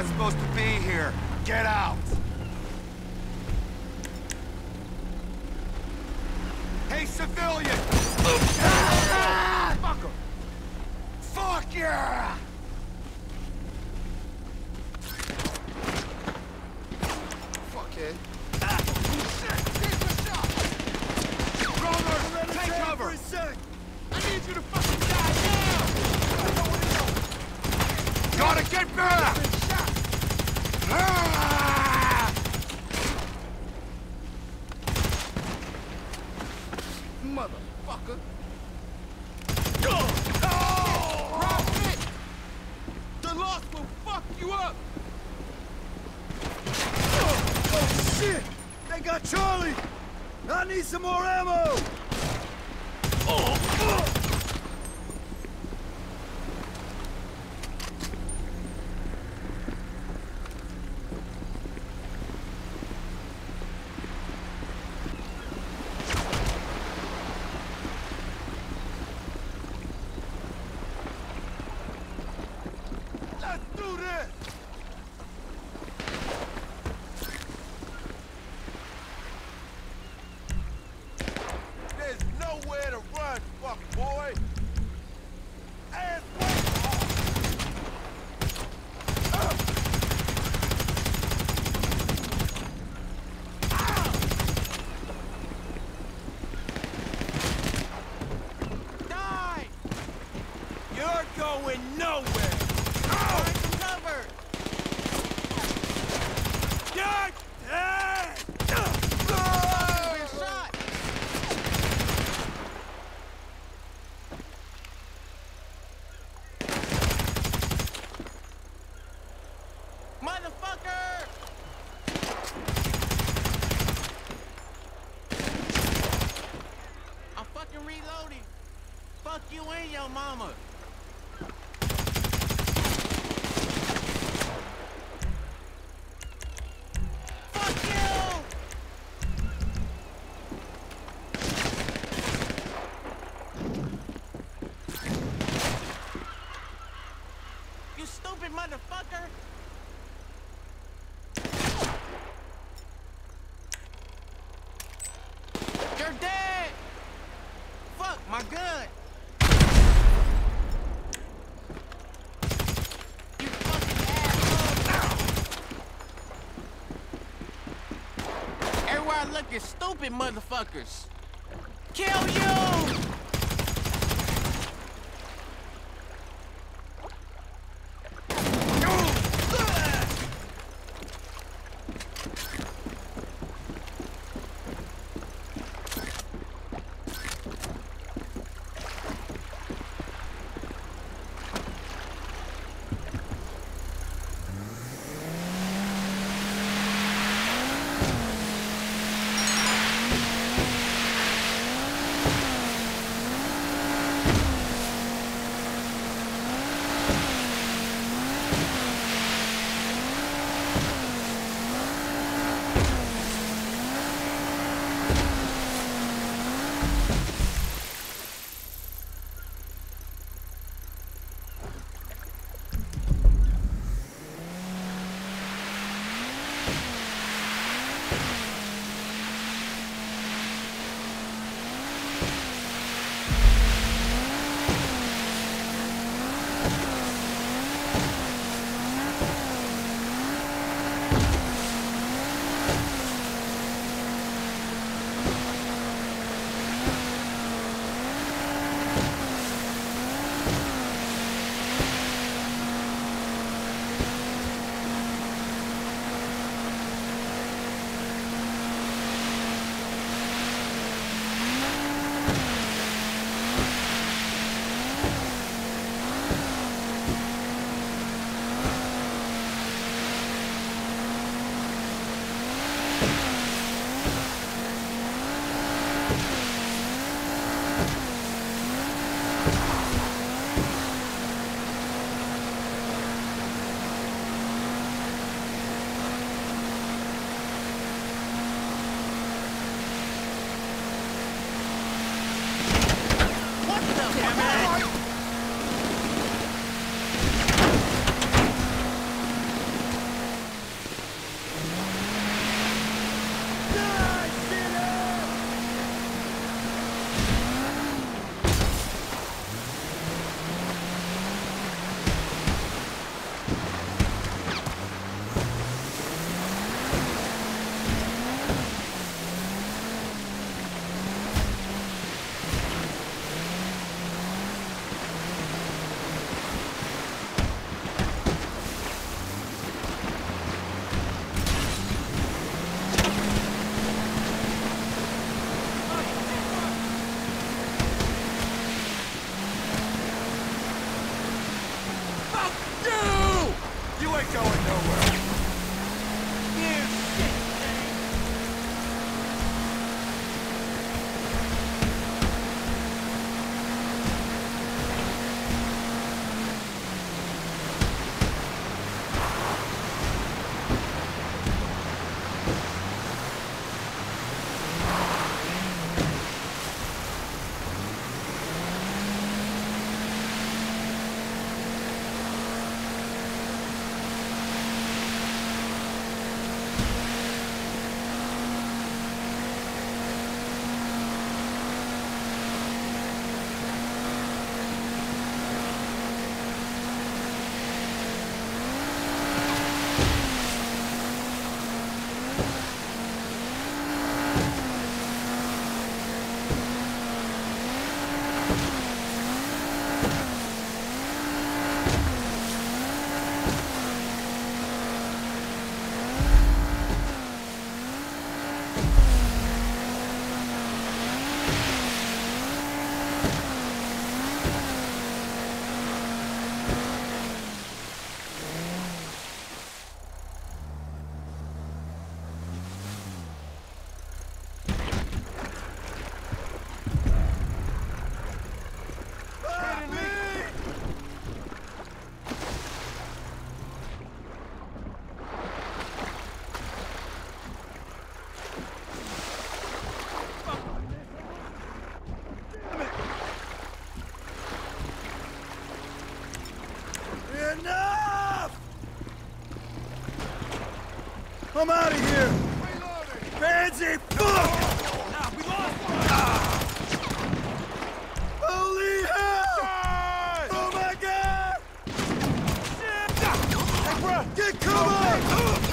not supposed to be here. Get out! Hey, civilian! Fuck Fuck yeah! Fuckhead. Roller, take cover! I need you to fucking die now! Gotta get back! Ah! Motherfucker. Profit! The loss will fuck you up! Oh, shit! They got Charlie! I need some more ammo! Fuck boy! Ass Die! You're going nowhere! Find some cover! Get dead! Been shot! Motherfucker! I'm fucking reloading. Fuck you and your mama. Fuck you! You stupid motherfucker! You're dead! Fuck, my gun! You fucking asshole! Everywhere I look is stupid motherfuckers! Kill you! Enough! I'm out of here! Fancy fuck! Holy hell! Oh my god! Get cover!